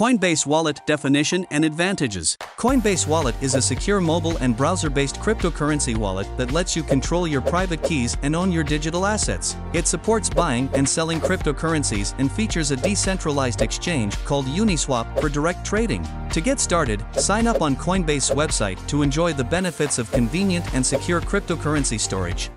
Coinbase Wallet Definition and Advantages Coinbase Wallet is a secure mobile and browser-based cryptocurrency wallet that lets you control your private keys and own your digital assets. It supports buying and selling cryptocurrencies and features a decentralized exchange called Uniswap for direct trading. To get started, sign up on Coinbase website to enjoy the benefits of convenient and secure cryptocurrency storage.